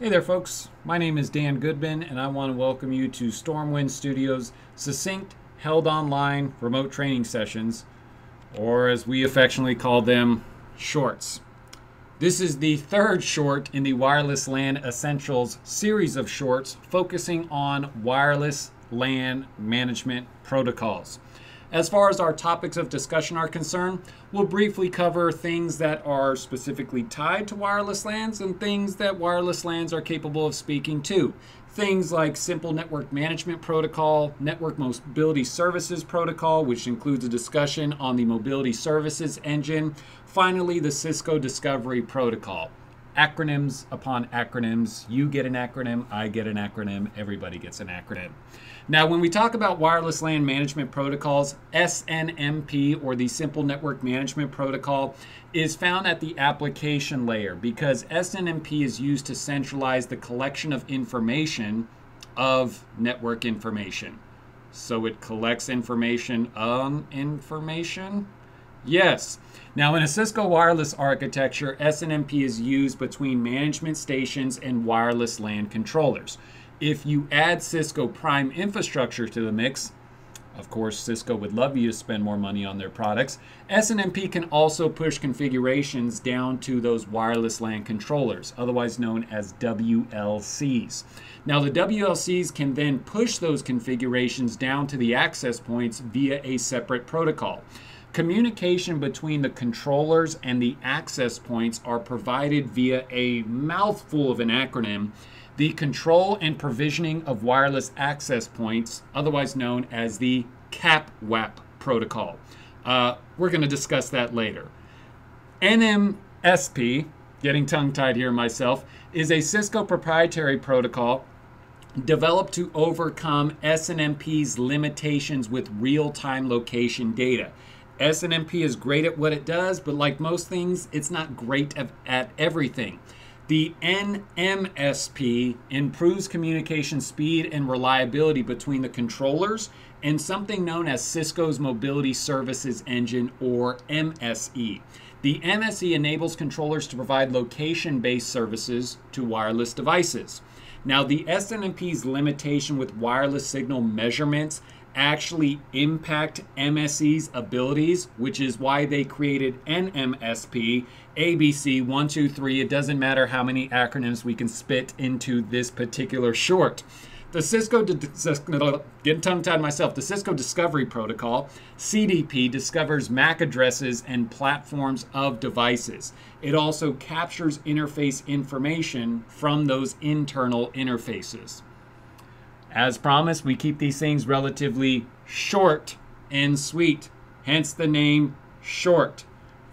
Hey there, folks. My name is Dan Goodman, and I want to welcome you to Stormwind Studios' succinct, held online remote training sessions, or as we affectionately call them, shorts. This is the third short in the Wireless LAN Essentials series of shorts focusing on wireless LAN management protocols. As far as our topics of discussion are concerned, we'll briefly cover things that are specifically tied to wireless LANs and things that wireless LANs are capable of speaking to. Things like Simple Network Management Protocol, Network Mobility Services Protocol, which includes a discussion on the Mobility Services Engine. Finally, the Cisco Discovery Protocol acronyms upon acronyms. You get an acronym, I get an acronym, everybody gets an acronym. Now, when we talk about wireless LAN management protocols, SNMP or the Simple Network Management Protocol is found at the application layer because SNMP is used to centralize the collection of information of network information. So it collects information on information. Yes. Now, in a Cisco wireless architecture, SNMP is used between management stations and wireless LAN controllers. If you add Cisco Prime infrastructure to the mix, of course, Cisco would love you to spend more money on their products. SNMP can also push configurations down to those wireless LAN controllers, otherwise known as WLCs. Now, the WLCs can then push those configurations down to the access points via a separate protocol. Communication between the controllers and the access points are provided via a mouthful of an acronym the control and provisioning of wireless access points, otherwise known as the CAPWAP protocol. Uh, we're going to discuss that later. NMSP, getting tongue tied here myself, is a Cisco proprietary protocol developed to overcome SNMP's limitations with real time location data. SNMP is great at what it does, but like most things, it's not great at, everything. The NMSP improves communication speed and reliability between the controllers and something known as Cisco's Mobility Services Engine, or MSE. The MSE enables controllers to provide location based services to wireless devices. Now, the SNMP's limitation with wireless signal measurements actually impact MSE's abilities, which is why they created NMSP, ABC, 123. It doesn't matter how many acronyms we can spit into this particular short. The Cisco, getting tongue tied myself, the Cisco Discovery Protocol, CDP, discovers MAC addresses and platforms of devices. It also captures interface information from those internal interfaces. As promised, we keep these things relatively short and sweet, hence the name short.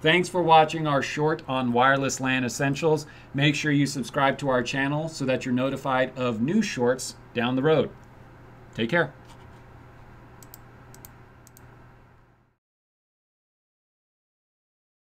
Thanks for watching our short on wireless LAN essentials. Make sure you subscribe to our channel so that you're notified of new shorts down the road. Take care.